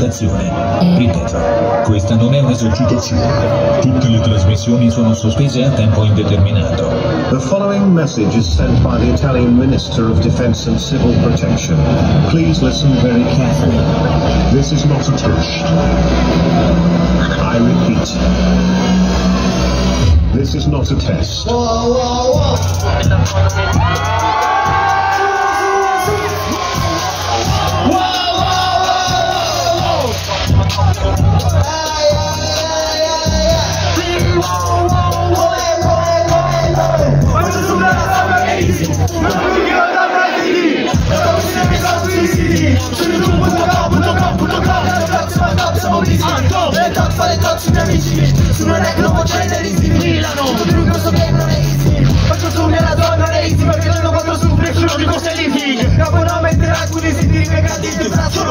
Questa non è un'esercitazione. Ripeto, questa non è un'esercitazione. Tutte le trasmissioni sono sospese a tempo indeterminato. The following message is sent by the Italian Minister of Defense and Civil Protection. Please listen very carefully. This is not a test. I repeat. This is not a test. Le top fa le toxici amici Su non è che non c'è nei Milano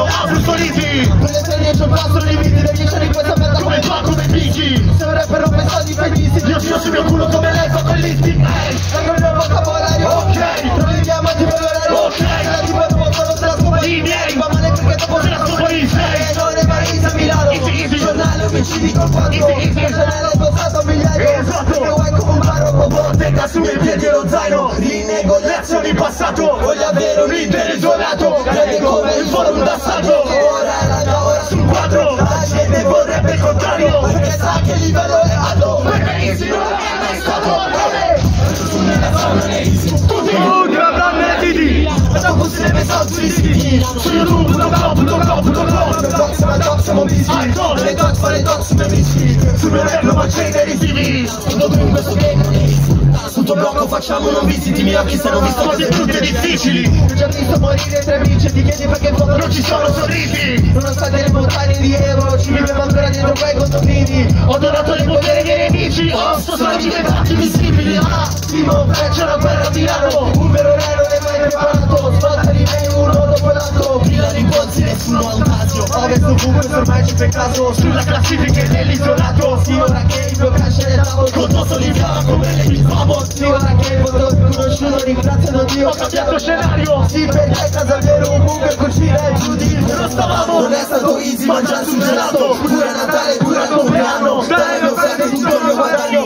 negativi Sono afrosoliti Per le serie c'ho passo limiti Devi vincere in questa merda come qua come bici Se un rapper non pensa di fai dissi Io tiro sul mio culo come lei fa con lifting Ehi, ecco il nuovo caporario Ok, diamanti per l'orario. Ok, la tipa dopo quando te la scopa i miei. Va male perché dopo te la scopa i sei Non è Parigi a Milano. Giornale omicidi col quadro Giornale. spostato passato Voglio avere un leader isolato Crede come il forum d'assaggio Dopo si deve saltare Su youtube.com.com.com Siamo doc, siamo busy Le doc fa le doc sui amici Sul mio rap non c'è i risivi Tutto in questo game non è easy Tutto blocco facciamo non visiti occhi se non visto cose brutte e difficili Ho già visto morire tre amici Ti chiedi perché fondo non ci sono sorrisi Nonostante le montagne di euro Ci viviamo ancora dentro quei condomini Ho donato il potere dei nemici Oh, sto sono diventati invisibili Ah, Simo, c'è una guerra a Milano Un vero mai preparato Svolta di me uno dopo l'altro Brilla di pozzi, nessuno ha un casio Ovest ovunque, ormai ci caso Sulla classifica dell'isolato Sì, ora che il mio cash è tavolo Con tosto di fiamma come le Bubble Sì, ora che il mondo più conosciuto Ringraziano Dio Ho cambiato scenario Sì, perché casa vero un bunker cucina e giù di Non stavamo Non è stato easy mangiare sul gelato Pure Natale, pure al compleanno Dare le offerte tutto il mio guadagno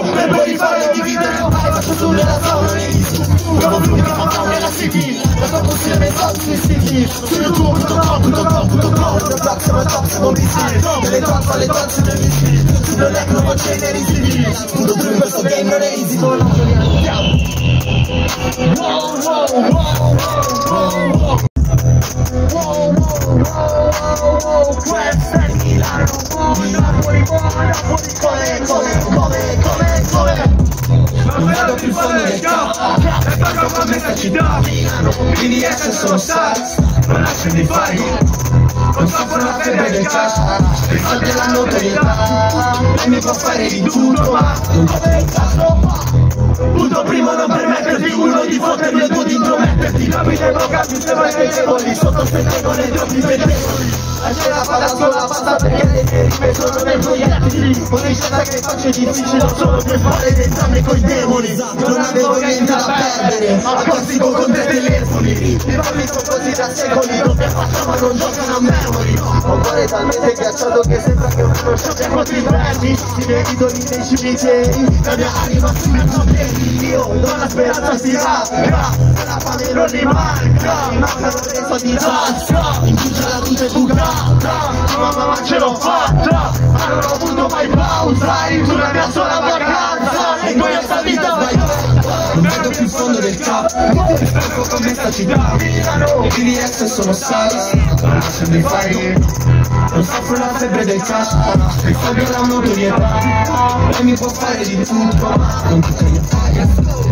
easy Provo più di mamma nella city La tua posizione è top sui siti Su youtube.com.com.com The block siamo al top, siamo busy Delle top alle top siamo amici Su non è che non c'è nei risivi Tutto più in questo game non è easy Non lo andiamo Wow, wow, wow, wow, wow Wow, wow, wow, wow, questa è Milano, Napoli, Napoli, come, come, come, come, come non vedo più il fondo del capo E pago con questa città Milano BDS sono stars Non lascio di fare Non soffro la febbre del cash I soldi e la notorietà Lei mi può fare di tutto ma Non il caso Punto primo non permetterti uno di fottermi e due di intrometterti Più se vai nei deboli Sotto ste regole troppi bedevoli La cena fa da sola basta perché le mie rime sono dei proiettili Ogni scelta che faccio è difficile solo due spalle d'entrambe coi demoni. Non avevo niente da perdere Accostico con tre telefoni. I bambini sono così da secoli Doppia faccia ma non giocano a memory. Ho cuore talmente ghiacciato che sembra che uno sciocca quattro inverni Si vedi doni nei cimiteri La mia anima sulle problemi Io do la speranza si Se la fame non li manca Mi mancano dei soldi in tasca In chiusa la luce bucata Ma mamma ce l'ho fatta Ma non ho avuto mai pausa In una mia sola vacanza E in questa vita vai non vedo più fondo del capo Ecco come sta città Milano I BDS sono lascio di fare Non soffro la febbre del cash Il foglio la notorietà Lei mi può fare di tutto. Non tutte le fare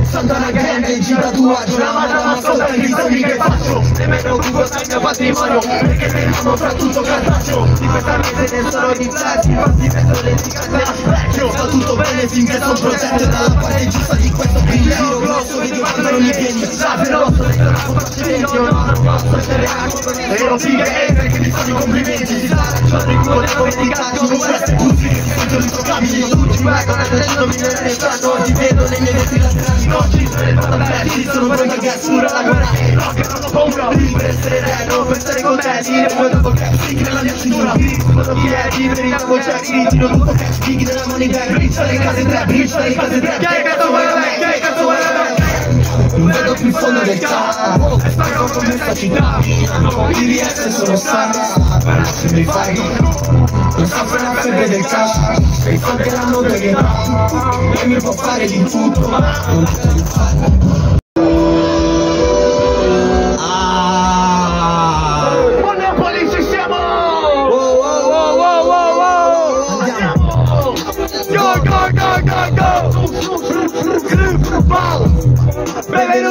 Santana grande in tatuaggio La mano ma sopra i bisogni che faccio. Nemmeno Google sa il mio patrimonio Perché teniamo fra tutto cartaceo. Di questa mese ne sono di flash Infatti metto le etichette a specchio Sta tutto bene finché sono protetto Dalla parte giusta di questo biglietto grosso Vedi quando non mi vieni già veloce facendo No, non posso essere anche E non figa hater che mi fanno i complimenti In cuore come di Con queste che si sentono intoccabili Tutti vengono facendo mi ne stanno Ti vedo nei miei denti laterali ci sono aperti Sono pronto a gassura la guerra è rock Non ho paura per essere reno Per stare con te Dire poi dopo che stick nella mia cintura Quando piedi per i campocelli Tiro tutto che stick nella money bag Briccia le case trap Briccia le case trap Che cazzo vuole da me? Che cazzo vuole da me? Non vedo più il fondo del campo E sparo con questa città I riesce sono sana Se mi fai Non soffre la febbre del fan che la notte che E mi può fare di tutto Ma non ti devi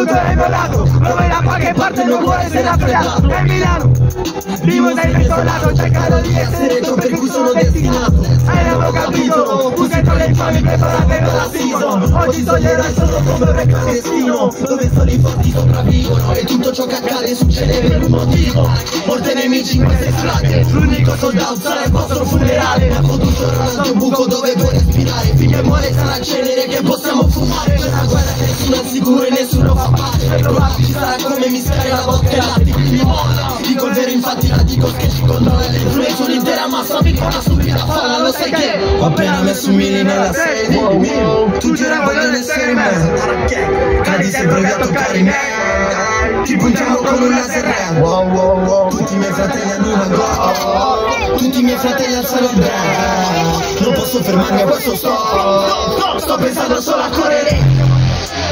Benvenuto nel mio lato, dove da qualche parte non vuole essere affredato, è Milano! Vivo nel desollato, cercando di essere ciò per cui sono destinato. Non ho capito, tu sei tra le infami preparate per la season Oggi toglierai solo come per clandestino. Dove solo i forti sopravvivono E tutto ciò che accade succede per un motivo. Morte nemici in queste strade. L'unico soldato sarà il vostro funerale. Potuto davanti un buco dove puoi respirare Finché muore sarà cenere che possiamo fumare. La guerra che nessuno è sicuro e nessuno fa pace. Per trovarci sarà come mischiare la vodka e latte Quindi molla Dico il vero infatti la dico che ci controlla. L'influenza L'intera massa mi fa una stupida falla Lo sai che ho appena messo un mini nella sede Tutti ora vogliono essere me Cadi se provi a toccare me. Ti puntiamo con un laser red Tutti i miei fratelli hanno una go Tutti i miei fratelli alzano il brand Non posso fermarmi a questo stop Sto pensando solo a correre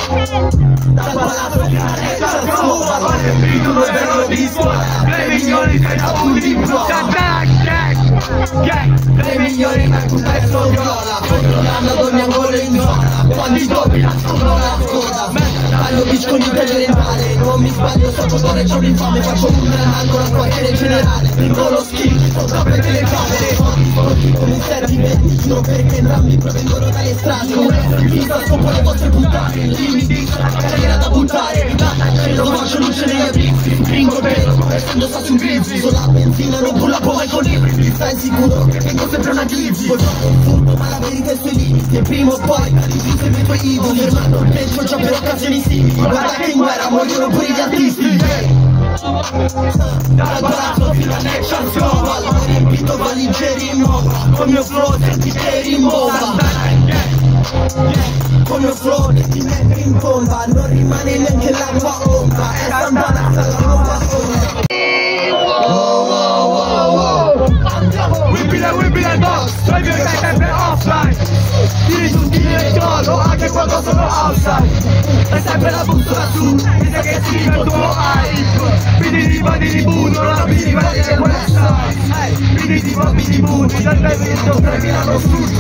dal palazzo di Arezzo Fare il pito non è vero di scuola Le migliori sei da punti di pro Le migliori ma tu pezzo viola Controllando ogni angolo in zona Quando i doppi la scuola Taglio bitch con intellettuale Non mi sbaglio sotto cuore c'ho l'infame Faccio un ancora al quartiere generale Prendo lo skill sopra per telecamere Come sentimenti giuro perché entrambi provengono dalle strade Come vista scopo le vostre puttane Limiti la carriera da buttare Lo faccio luce nelle blizzi Spingo vero essendo sta sul grizzly Sulla benzina non pull up mai con i Stai sicuro che tengo sempre una glizzy Poi fatto un furbo ma la verità è sui limiti. E prima o poi carichi sempre i tuoi idoli Fermando il tempo già per occasioni simili Guarda che in guerra muoiono pure gli artisti. Dal palazzo fino a Nexus Global Ho riempito valigeri in moda Con mio flow senti che rimbomba Con mio flow che ti mette in bomba. Non rimane neanche la tua ombra È stampata la nuova onda Whippile, whippile box Fai più che sempre offline. Tiri tutti nel gol O anche quando sono outside È sempre la bussola su Dice che si il tuo hype. Vidi di body di bu Non la vidi vai del website Vidi di body di bu Ti dal evento premi l'anno sud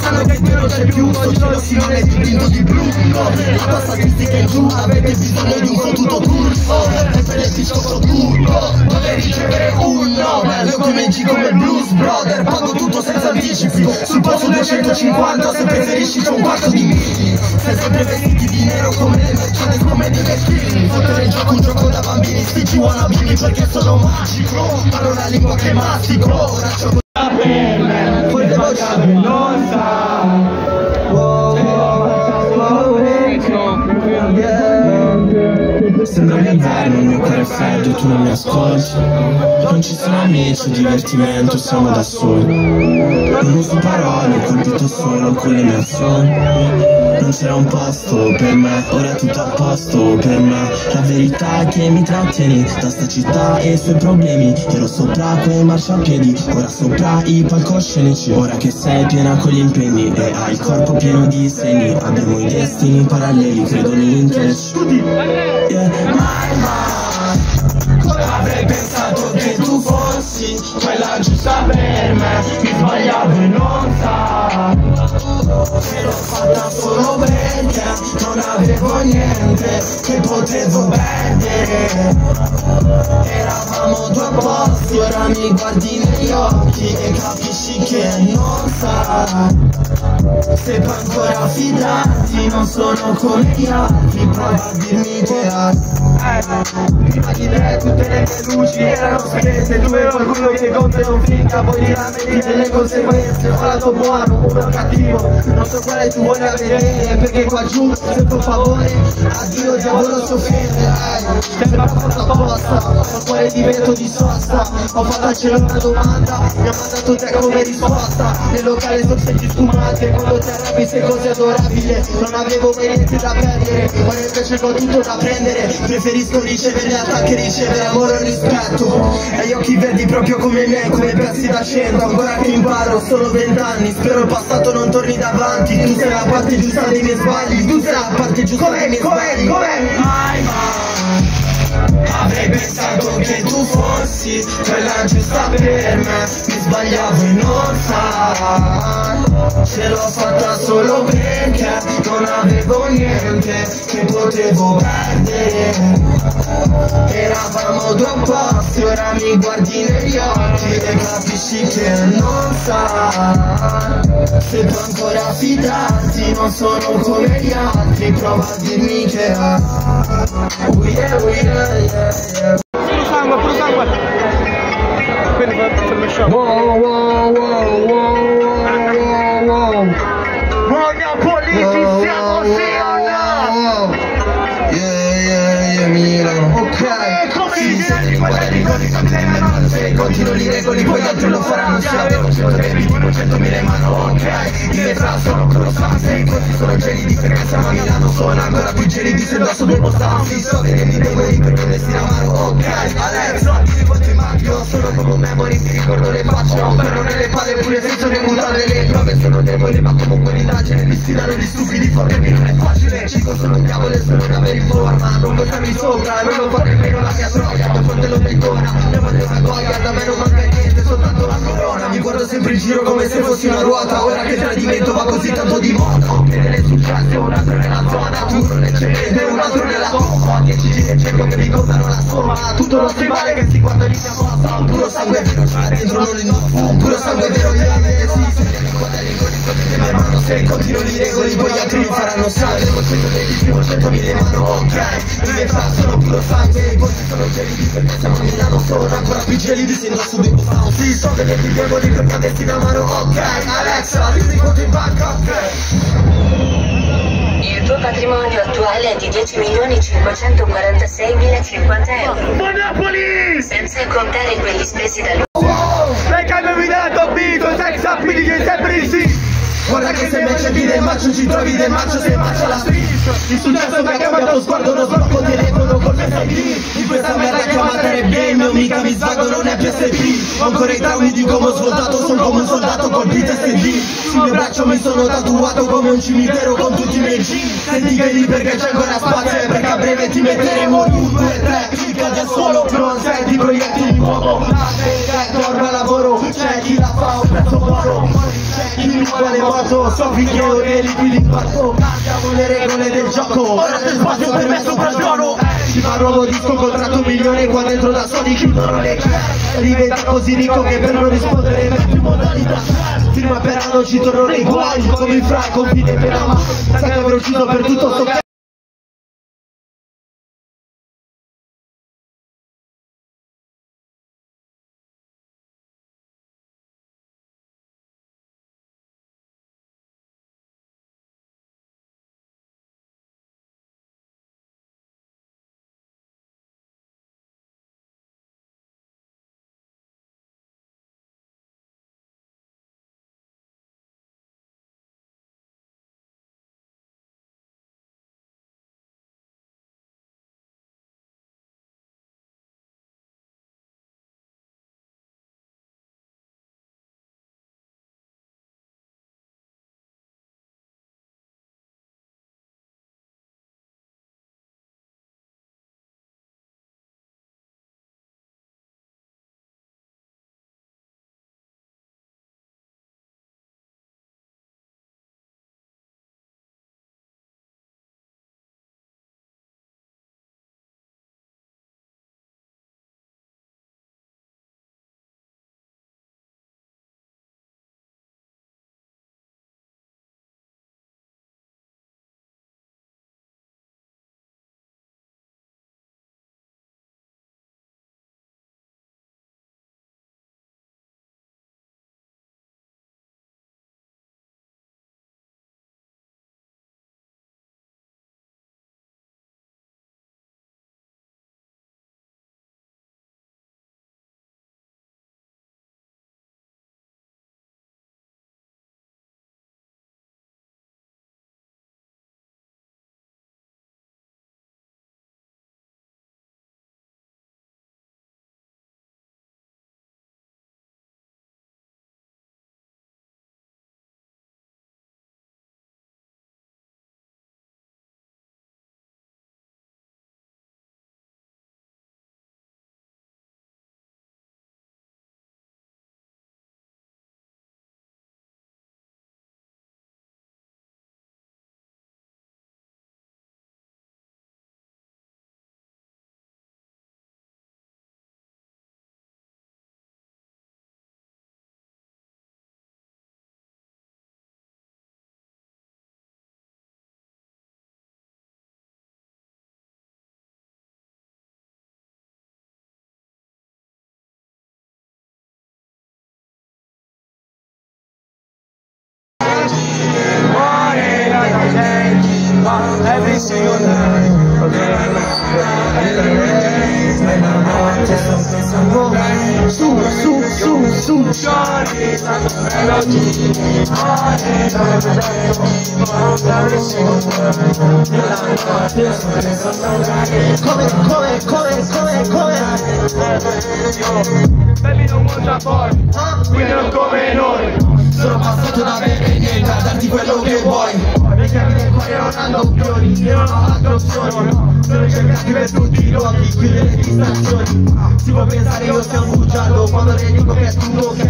sanno che qui non c'è più Oggi sono signore di vinto di blu La tua statistica è giù Avete bisogno di un fottuto turco. E per il discorso turco Dove ricevere un nome. Lo commenti come blues brother Pago tutto senza anticipi. Sul posto 250 Se preferisci c'è un quarto di mili Sei sempre vestiti di nero come le Mercedes come dei vestiti. Fottere il gioco un gioco da bambini Stici wannabe perché sono magico. Parlo una lingua che mastico Sembra l'inverno, il mio cuore è freddo, tu non mi ascolti. Non ci sono amici, divertimento, siamo da soli. Non uso parole, ho colpito solo con le mie azioni Non c'era un posto per me, ora è tutto a posto per me. La verità è che mi trattieni da sta città e i suoi problemi. Ero sopra quei marciapiedi, ora sopra i palcoscenici. Ora che sei piena con gli impegni e hai il corpo pieno di segni Abbiamo i destini paralleli, credo nell'intreccio Yeah. Come avrei pensato che tu fossi quella giusta per me. Mi sbagliavo e non sa Ce l'ho fatta solo perché non avevo niente che potevo perdere. Eravamo due opposti, ora mi guardi negli occhi e capisci che non sai Se puoi ancora fidarti non sono come gli altri Prova a dirmi che hai Prima di me tutte le mie luci erano spente Tu eri qualcuno che conta non finta Poi là vedi delle conseguenze Ho lato buono, uno cattivo Non so quale tu vuoi avere Perché qua giù se tuo favore Addio diavolo soffrire Sembra fatta apposta Ho cuore di vento di sosta? Ho fatto al cielo una domanda Mi ha mandato te come risposta. Nel locale sto senti spumante Quando ti arrabbi sei così adorabile. Non avevo mai niente da perdere Ora invece ho tutto da prendere. Preferisco ricevere attacchi che ricevere amore e rispetto. E gli occhi verdi proprio come me Come pezzi da cento Ancora che imparo Solo vent'anni Spero il passato non torni davanti. Tu sei la parte giusta dei miei sbagli Sei la parte giusta dei miei sbagli pensato che tu fossi quella giusta per me. Mi sbagliavo e non sai Ce l'ho fatta solo perché non avevo niente che potevo perdere. Eravamo due opposti, ora mi guardi negli occhi e capisci che non sai Se puoi ancora fidarti, non sono come gli altri Prova a dirmi che Oh yeah, oh yeah, yeah, yeah Puro sangue, puro sangue. Quindi faccio il mashup. Wow, wow, wow, wow, wow, wow. Buona polici, siamo sì o no? Yeah, yeah, yeah, Milano. Ok. Continuo li regoli, poi altri lo faranno. Se avevo 100 baby, tipo 100.000 in mano. Ok. I miei fra sono croissant. Se i conti sono gelidi, perché siamo a Milano. Sono ancora più gelidi se indosso due postanti. So che mi devo lì perché amaro. Ok. Alexa, ti porto in macchio. Sono un memory, mi ricordo le facce. Ho un perro nelle palle, pure senza le mutare. Le prove sono deboli, ma comunque l'indagine. Mi sfidano gli stupidi, fornirmi non è facile. Cico sono un diavolo e sono una vera forma. Non puoi starmi sopra, non lo fa nemmeno la mia troia. Mio fratello mentona, mia madre una goia. Da me non manca niente, soltanto la corona. Mi guardo sempre in giro come se fossi una ruota. Ora che il tradimento va così tanto di moda. È successo? Un altro nella zona, tu non nel cemento e un altro nella tomba. Dieci giri e cerco che mi contano la somma. Tutto non si vale che si guarda di mia Un puro sangue vero, c'è dentro non in un puro sangue vero, yeah, yeah, sì, sì. Mia mano se continuo li regoli poi gli altri mi faranno sangue Con 100 dei primo 100 mila in mano ok Le mie fra sono puro sangue I conti sono gelidi perché siamo a Milano Sono ancora più gelidi se indosso dei pound Sì so che ti deboli per una destina a mano ok Alexa ti conto in banca ok Il tuo patrimonio attuale è di 10.546.050 euro, Monopoli! senza contare quelli spesi da lui. Perché avevi dato sex appeal, che sempre di sì! Guarda che se invece di del macio ci trovi del macio se marcia la striscia Il successo mi ha cambiato sguardo, non sblocco telefono col ID Di questa merda chiamata rap game, mica mi svago, non è PSP Ho ancora i traumi di come ho svoltato, sono come un soldato col PTSD Sul mio braccio mi sono tatuato come un cimitero con tutti i miei G. Senti che lì perché c'è ancora spazio, perché a breve ti metteremo in due, tre. Cade solo, non senti proiettili in fuoco Torna lavoro, c'è chi la fa un prezzo buono. C'è chi mi vuole morto, so finché io e liquidi in barco Cambiamo le regole del gioco, ora c'è spazio per me sopra il un nuovo disco, contratto un milione qua dentro da Sony chiudono le chiappe Diventa così ricco che per non rispondere metti modalità. Firma per anno ci torno nei guai Come il franco, fine per la mano Sa che avrò ucciso per tutto sto Nella notte sto pensando lei Su, su, su, su Shorty, tanto se Nella Sono passato da bere niente a darti quello che vuoi. Perché mi nel cuore non hanno opzioni Io non ho altre opzioni Sono cercati per tutti i luoghi Chiudere le distrazioni. Si può pensare io sia un bugiardo Quando le dico che è tutto ok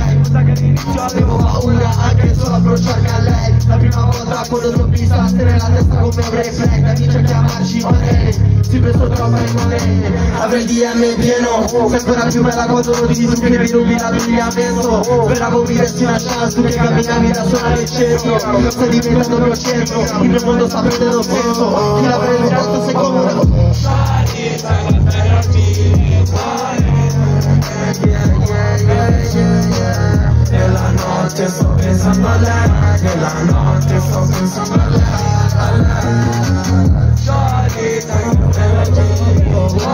Sa avevo paura Anche solo approcciarmi a lei. La prima volta quando ti ho vista Stare la testa come un reflex. Amici a chiamarci pareri Si preso troppo ai colleghi Avrei DM pieno Sei ancora più bella quando lo dici che mi rubi l'abbigliamento Speravo mi dessi una chance Tu che camminavi da sola nel centro Stai diventando il mio centro Il mio mondo sta prendendo senso Chi l'avrebbe detto sei comodo Nella notte sto pensando a lei Nella notte sto pensando a lei A lei Shorty, tanto bello Nella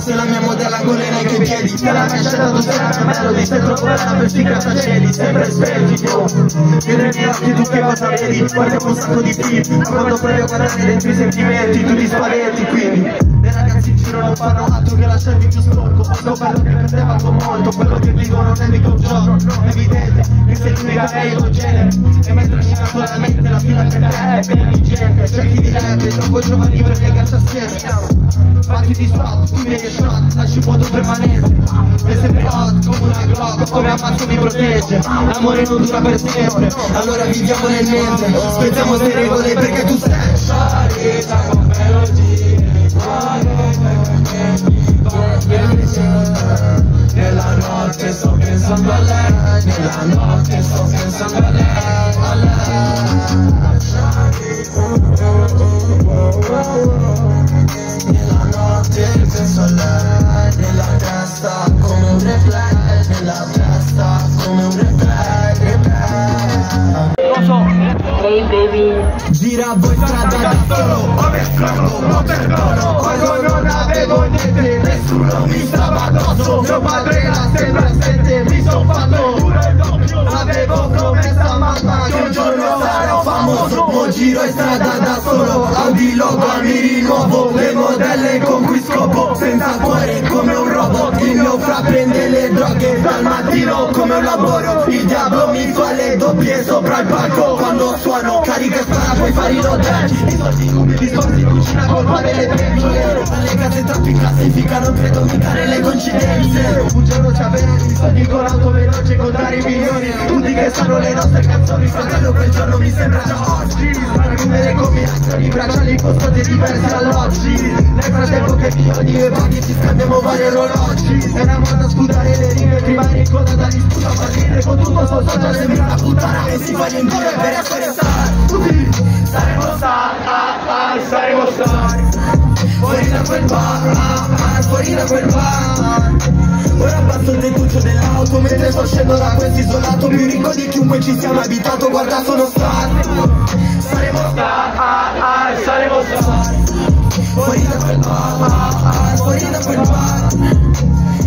sei Sei la sei la mia melody Sei troppo bella per sti grattacieli Sempre spenti, yo Io nei miei occhi tu che cosa vedi? Guardiamo un sacco di film quando provi a guardare dentro i sentimenti Tu ti spaventi, quindi. Le ragazze in giro non fanno altro che lasciarmi più sporco Ho scoperto che per te valgo molto Quello che dico non è mica un gioco È evidente che sei l'unica che hai il tuo genere. E mentre ci naturalmente la fila per te è piena di gente. C'è chi direbbe troppo giovani per legarsi assieme Fatti di spot, tu vieni shot, lasci un vuoto permanente E sempre hot come una glock, come ammazzo mi protegge. L'amore non dura per sempre, allora viviamo nel mente Spezziamo le regole perché tu sei. Con melodie Nella notte sto pensando a lei Nella notte sto pensando a lei A lei Gira voi strada da solo ho pescato, ho perdono Quando non avevo niente, nessuno mi stava addosso Mio padre era sempre assente, mi son giro in strada da solo. Audi logo mi rinnovo Le modelle con cui scopo. Senza cuore come un robot Il mio fra prende le droghe Dal mattino come un lavoro. Il diavolo mi fa le doppie sopra il palco. Quando suono carica e spara poi fare i rodelli I soldi come discorsi cucina colpa delle pentole Alle case troppo in classifica Non credo mica nelle coincidenze. Un giorno ci avevano i soldi con l'auto veloce contare i milioni. Tutti che sanno le nostre canzoni Fratello quel giorno mi sembra già oggi Raggiungere combinazioni Bracciali costose diversi alloggi. Nel frattempo che milioni e paghi ci scambiamo vari orologi. Era moda scudare le rime Prima in coda da disputa partire Con tutto sto social sembra una puttana Che si fa riempire per essere star saremo star ah, ah, Saremo star. Fuori da quel bar ah, ah, Fuori da quel bar. Ora abbasso il tettuccio dell'auto mentre sto scendo da questo isolato Più ricco di chiunque ci sia mai abitato, guarda sono star. Saremo star, ah, ah, saremo star. Fuori da quel bar, ah, ah, fuori da quel bar.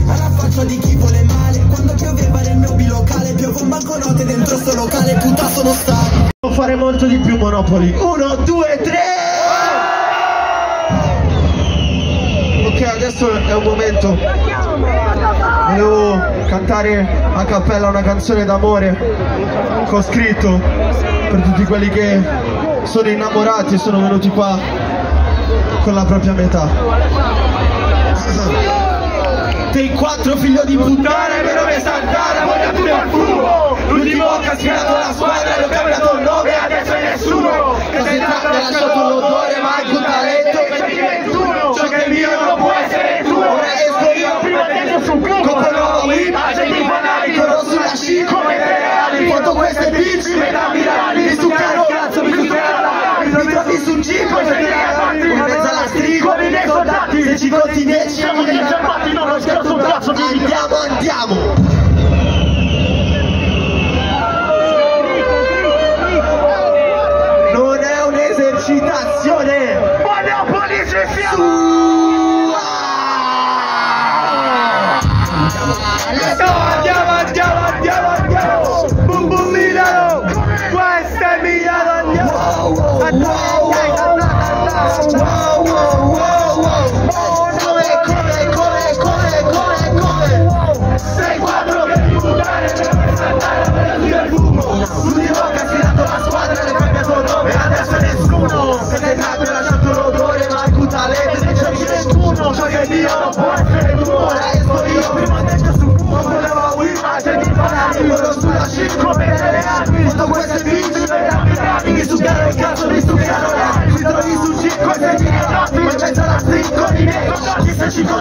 Alla faccia di chi vuole male Quando pioveva nel mio bilocale Piovo banconote dentro sto locale, puta sono star Fare molto di più Monopoli. Uno, due, tre! Ok, adesso è un momento. Volevo cantare a cappella una canzone d'amore che ho scritto per tutti quelli che sono innamorati e sono venuti qua con la propria metà. Dei quattro figlio di puttana Come dei soldati immaginati Se ci conti 10 siamo degli armati Non lo scherzo un cazzo di Andiamo, andiamo! Non è un'esercitazione Voglio polizia Andiamo, Wow,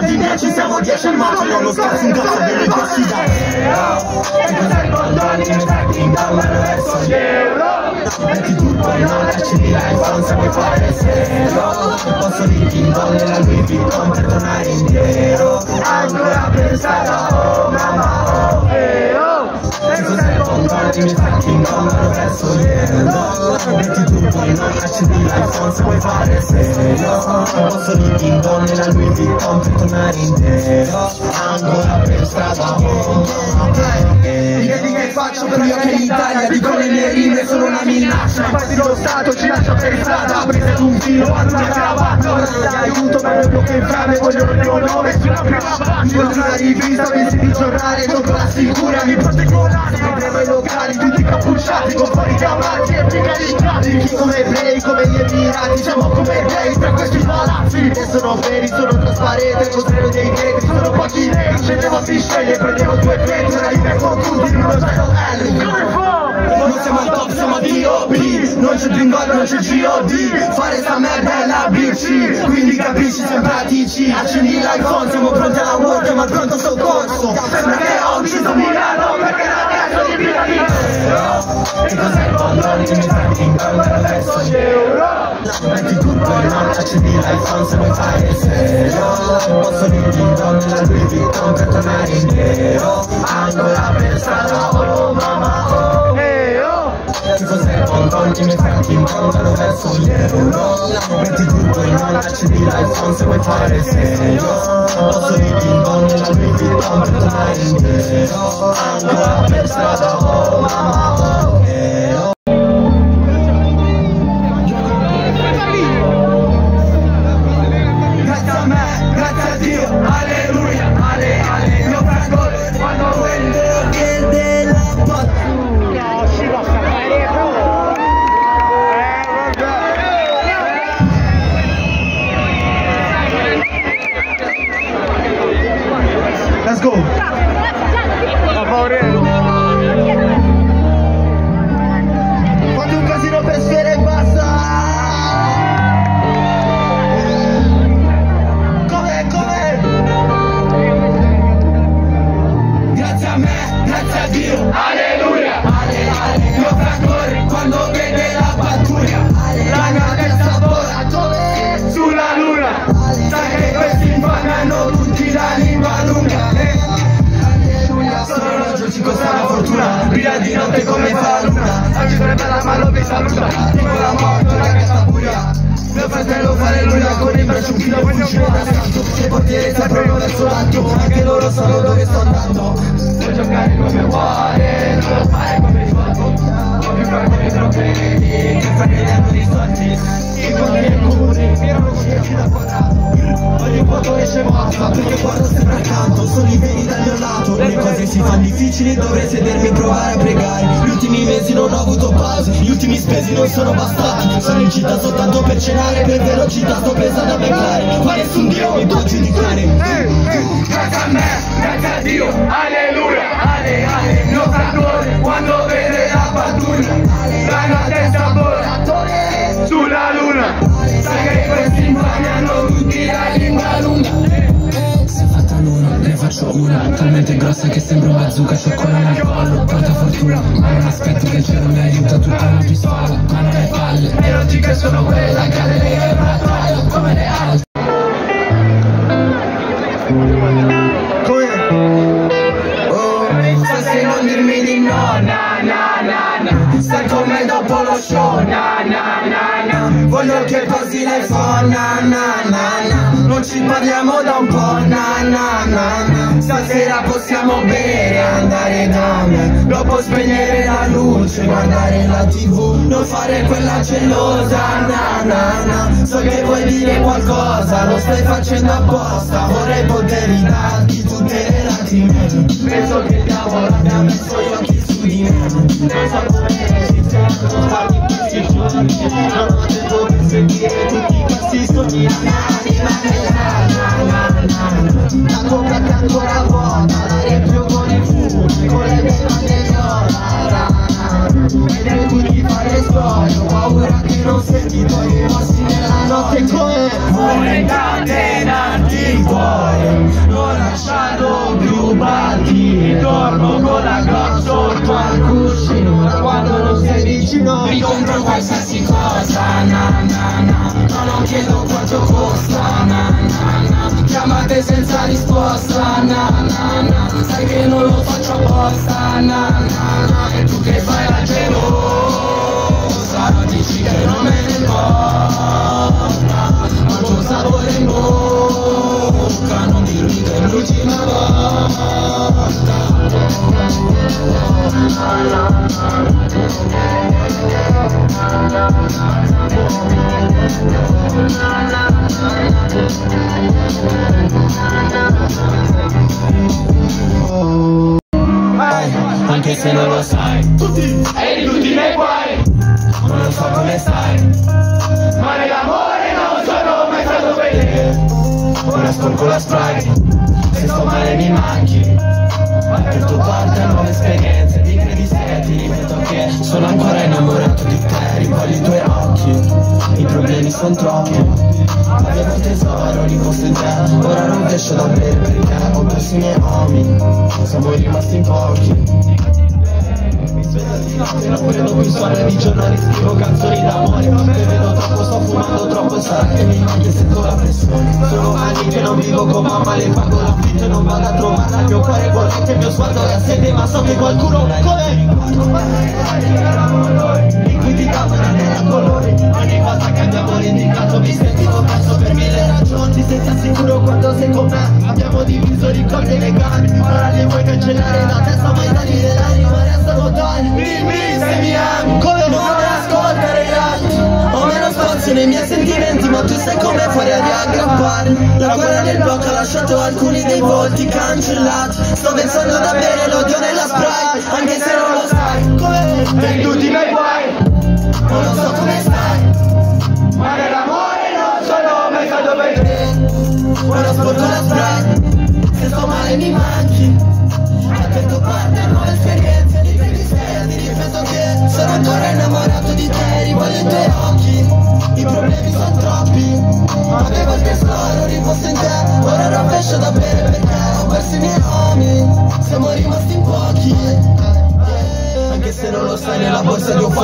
ci conti 10 siamo 10 al massimo Non lo scherzo un cazzo delle università E cos'è il condoni, mi sai che in gamba verso gli euro Metti tutto in onda, accendi l'iPhone se vuoi fare zero Posso dirti in donne la Louis Vuitton per tornare indietro. Ancora strada, oh mamma, oh eh cos'è il condoni, mi sai che in gamba verso gli euro Metti tutto in onda, accendi l'iPhone se vuoi fare zero Posso dirti donne la Louis Vuitton per tornare indietro Ancora per strada, oh faccio per io che l'Italia Dico le mie rime sono una minaccia. Infatti lo Stato ci lascia per strada Prese un filo, hanno una cravatta Ora ti dai aiuto per il blocco in fame Vogliono il mio nome sulla pagina Con una rivista, mesi di giornale Sotto la sicura, mi proteggo l'anima. Vedremo i locali, tutti cappucciati Con fuori diamanti e piccati Chi come ebrei, come gli emirati Siamo come gay. Tra questi palazzi E sono veri, sono trasparenti Al contrario dei vetri, sono pochi neri Scendevo si sceglie, prendevo due vetri Ora li becco tutti in uno stato L Come fa? Non siamo al top, siamo D.O.B Non c'è Bingo, non c'è G.O.D Fare sta merda è la BC Quindi capisci, siamo pratici. Accendi l'iPhone, siamo pronti alla work Ma pronto soccorso. Che ho ucciso Milano Perché la testa di vita di E cos'è il mi sai che in gamba verso gli euro Metti tutto in onda, accendi l'iPhone se vuoi fare serio Posso dirti in donne la Louis Vuitton per tornare indietro Ancora per strada, oh mamma, oh hey, oh Che cos'è il condoni, mi sai che in gamba verso gli euro Metti tutto in onda, accendi l'iPhone se vuoi fare serio Posso dirti in donne la Louis Vuitton per tornare indietro Ancora per strada, oh mamma, oh sta proprio verso l'alto Anche loro difficili Dovrei sedermi e provare a pregare. Gli ultimi mesi non ho avuto pausa Gli ultimi spesi non sono bastati. Sono in città soltanto per cenare Per velocità sto pensando a beccare. Ma nessun Dio mi può giudicare. Grazie a me, grazie a Dio. Alleluia, ale, ale Mio fragore quando vede la pattuglia La mia testa vola. Sulla luna. Sai che questi infami hanno tutti la lingua una talmente grossa che sembra un bazooka Cioccola nel collo, porta fortuna Ma non aspetto che il cielo mi aiuta Tu hai una pistola, ma non hai palle Le logiche sono quelle, galleria è una taglia Come le altre Stai con me dopo lo show, na na na na Voglio che posi l'iPhone, na na na na Non ci parliamo da un po', na na na na Stasera possiamo bere andare da me Dopo spegnere la luce, guardare la tv Non fare quella gelosa na na na. So che vuoi dire qualcosa, lo stai facendo apposta. Vorrei poter darti tutte le lacrime. Penso che il diavolo abbia messo gli occhi su di me. Non so come esistono farti questi giorni Non tempo per sentire tutti questi sogni L'anima nella La è ancora vuota La riempio con il fumo Con le bevande d'ora Mentre tu ti fare storia Ho paura che non senti i tuoi passi nella notte come Vuole incatenarti il cuore Non lasciarlo più batti Dormo con la vicino Mi compro qualsiasi cosa na na na. Ma non chiedo quanto costa na na na. Chiamate senza risposta na na na. Sai che non lo faccio apposta na na na. E tu che fai la gelosa? Dici che non me ne importa. Ma il tuo sapore in bocca Non dirmi che è l'ultima volta Anche se non lo sai Tutti, eri tutti i miei guai. Non so come stai Ma nell'amore non sono mai stato felice. Ora sporco la Sprite Se sto male mi manchi Tuo parte nuove esperienze Ti credi se ti ripeto che Sono ancora innamorato di te. Rivoglio i tuoi occhi I problemi sono troppi. Avevo un tesoro riposto in te Ora non riesco da bere perché Ho perso i miei uomini. Siamo rimasti in pochi non prendo più sonno di giornali scrivo canzoni d'amore Te vedo troppo, sto fumando troppo Sarà che mi manchi sento la pressione Sono anni che non vivo con mamma Le pago l'affitto e non vado a trovarla mio cuore vuole che il mio sguardo è assente Ma so che qualcuno come Liquidità ma non era colore Ogni volta che abbiamo litigato mi sentivo perso per mille ragioni Ti sicuro quando sei con me Abbiamo diviso ricordi e Ora li vuoi cancellare da testa ma i tagli dell'anima restano tali Dimmi se mi ami Come non ascoltare gli altri. Ho meno spazio nei miei sentimenti Ma tu sai come fare a riaggrappare La guerra del blocco ha lasciato alcuni dei volti cancellati. Sto pensando da bere l'odio nella sprite Anche se non lo sai. Come? Per tutti i miei guai. Non so come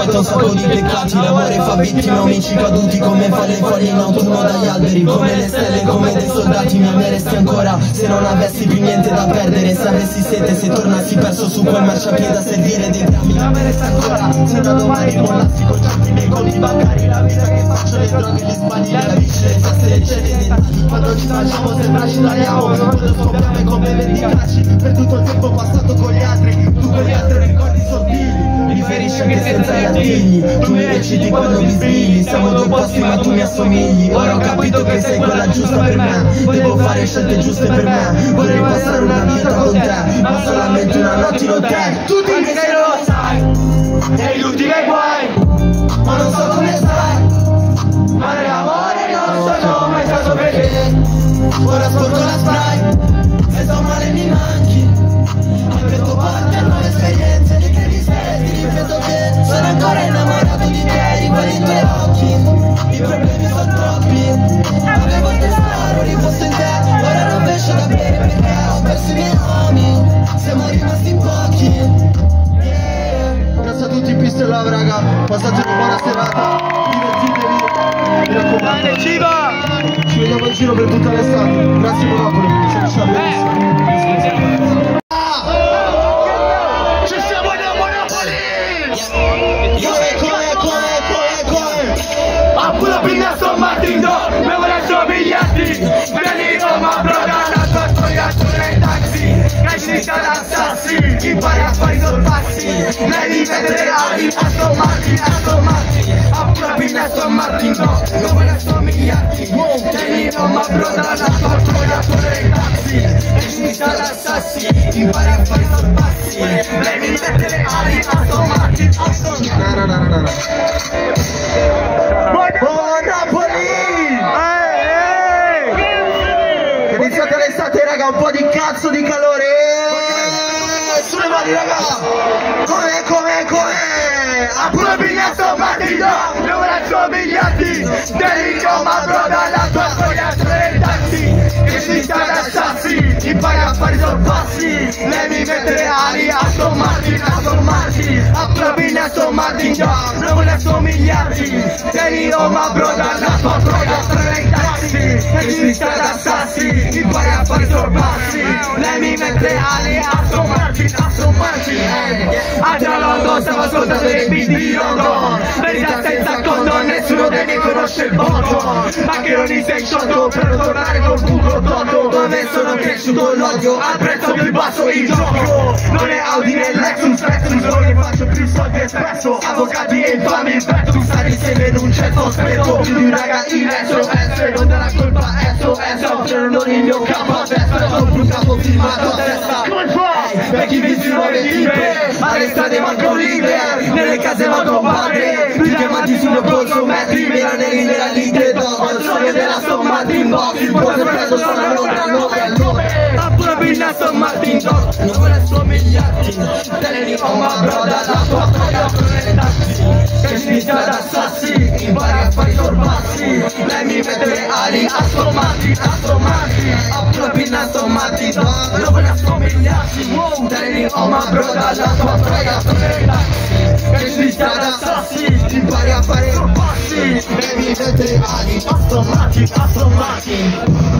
fight un sacco di peccati L'amore fa vittime, amici caduti come falle foglie in autunno dagli alberi Come le stelle, come dei soldati mi ameresti ancora? Se non avessi più niente da perdere, se avessi sete Se tornassi perso su quel marciapiede a servire dei drammi Mi ameresti ancora, se da domani mollassi con tanti miei conti bancari La vita che faccio, le droghe, gli sbagli, le bici, le tasse, le cene, i dentali Quando ci facciamo sembra ci tagliamo Quando scoppiamo è come vendicarci Per tutto il tempo passato con gli altri Tu con gli altri ricordi sottili Riferisci anche senza gli artigli Tu mi reciti quando mi sbigli Siamo due posti ma tu mi assomigli. Ora ho capito che sei quella giusta per me. Devo fare scelte giuste per me. Vorrei passare una vita con te Ma solamente una notte in hotel Tu dimmi se lo sai. Sei l'ultimo ai guai. Ma non so come stai. Ma nell'amore non sono mai stato te. Ora sporco la sprite riposto in te Ora rovescio da bere perché Ho perso i miei uomini Siamo rimasti in pochi. Yeah. Grazie a tutti Pistolove raga. Passate una buona serata. Divertitevi. Mi raccomando. Ci vediamo in giro per tutta l'estate. Grazie Monopoli. Siamo ciao sorpassi Devi mettere ali Aston Martin, Aston Martin. A proprio Aston Martin, no, non vuole somigliarti Tieni no ma bro dalla tua troia correre i taxi E ci da sassi Impari a fare sorpassi. Devi mettere ali Aston Martin, Aston Martin. Buon Napoli! È iniziata l'estate raga, un po' di cazzo di calore eh, Sulle mani raga Come, come, come A pure biglietto Martino Non me la somigliati Dedico ma bro dalla tua storia tre taxi Che si sta da sassi Impari a fare sorpassi Devi mettere ali Aston Martin, Aston Martin A proprio Aston Martin Non me la somigliati Dedico ma bro dalla tua storia tre taxi Che si sta da sassi Impari a fare sorpassi Devi mettere ali Aston Martin, Aston Martin A già London stavo ascoltando i beat di London Verità senza condon Nessuno miei conosce il botto Ma che non sei sciolto Per tornare col buco tonto Dove sono cresciuto l'odio Al prezzo più basso il gioco. Non è Audi né Lexus Lexus Non ne faccio più soldi espresso Avvocati e infami il petto Stai insieme in un certo aspetto. Più di un raga in SOS Non dà la colpa SOS non il mio capo a testa Sono più capo firmato a testa. Come Per chi vinci nuove tipe Alle strade manco libere Nelle case manco padre Più diamanti sul mio polso Metri melanelli nella lite dopo Il sogno della Son Martin Box Il posto preso sono a Londra Nome al nome A proprio il Son Martin Box Non vuole somigliarti Teleni oh ma bro dalla tua storia Che si sta da sassi Impari a fare i sorpassi Lei mi mette ali Aston Martin Aston Martin A proprio il Aston Martin Non vuole somigliarti Teleni oh ma bro dalla tua storia Che si sta da sassi Impari a fare i sorpassi Lei mi mette ali Aston Martin Aston Martin